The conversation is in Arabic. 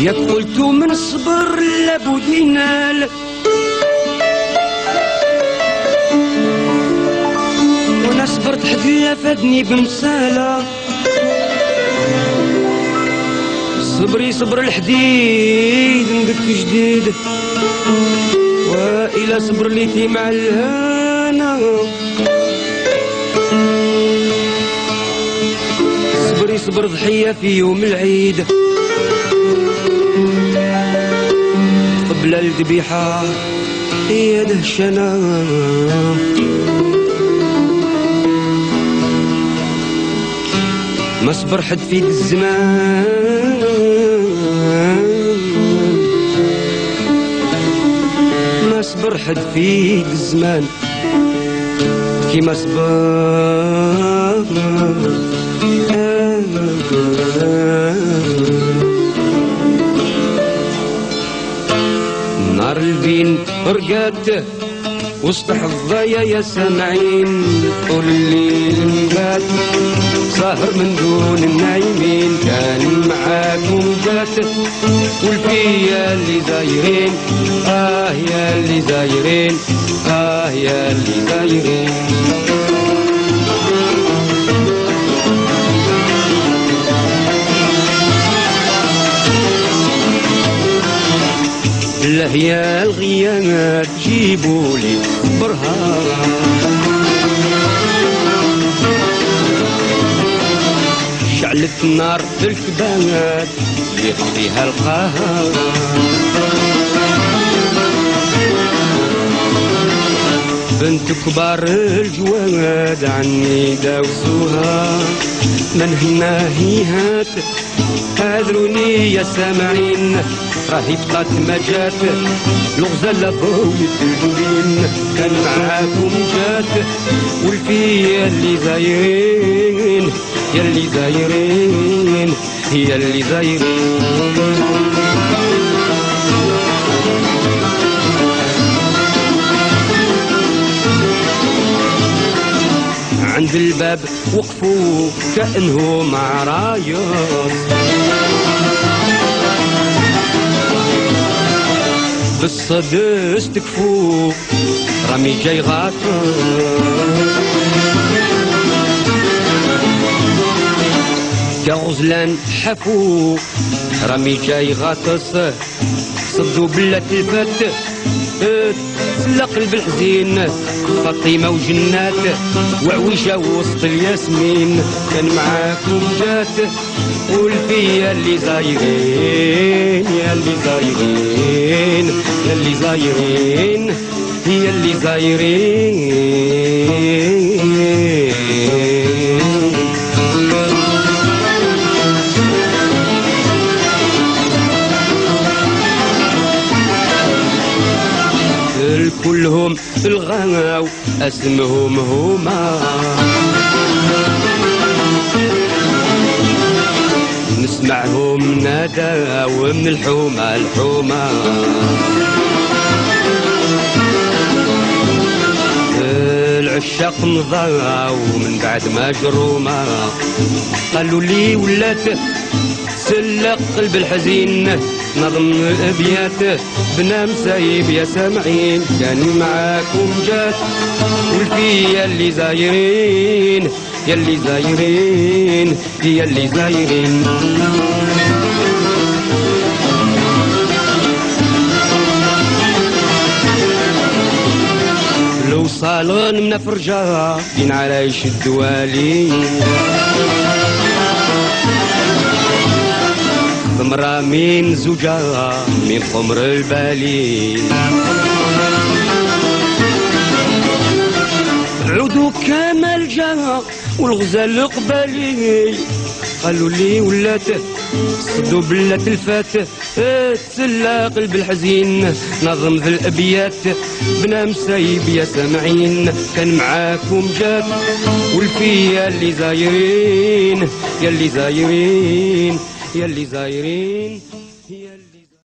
يا قلت من الصبر لابد ينال وأنا صبرت حد فادني بمسالة. صبري صبر الحديد نقدك جديد. وإلى صبر ليتي مع الهنا. صبري صبر ضحية في يوم العيد. قبل الذبيحة هي دهشنا. ما صبر حد فيك الزمان. ما صبر حد فيك الزمان كيما صبر نار البين رقات وسط حظايا يا سامعين. طول الليل بات سهر من دون النايمين. كان معاكم جات والفيا اللي دايرين. آه يا اللي دايرين آه يا اللي دايرين. يا الغيامات جيبوا لي برهان شعلت النار في الكبات يخفيها القهر بنت كبار الجواد عني داوسوها من هنا هيهات هذروني يا سامعين. راهي بقات ما جات الغزالة بويت الجبين كان معاكم جات. والفيا اللي دايرين يا اللي دايرين هي اللي دايرين عند الباب وقفوا كأنهم عرايس بالصدس تكفو رامي جاي غاطر كغزلان حفو رامي جاي غاطس صدوا بلا تلفت سلا قلب الحزين فاطمة وجنات وعويشة وسط الياسمين. كان معاكم جات والفيا اللي زايرين يا اللي زايرين يا اللي زايرين هي اللي زايرين. كلهم الغاو اسمهم هما. نسمعهم نادى ومن الحومة الحومة. العشاق نضاو من بعد ما جرومة قالوا لي ولات سلق قلب الحزين. نظم الابيات بنا مسايب يا سامعين كان معاكم جات. والفيا اللي زايرين يا اللي زايرين يا اللي زايرين. لو صالون من فرجا دين على يشد والي. ثمرة من زوجة من خمر البالي. عودوا كمال جا والغزال قبالي قالوا لي ولات صدوا بلا تلفات تسلى قلب الحزين نظم ذي الأبيات بنا مسايب يا سامعين كان معاكم جات والفيا اللي زايرين يا اللي زايرين. يا اللي زايرين.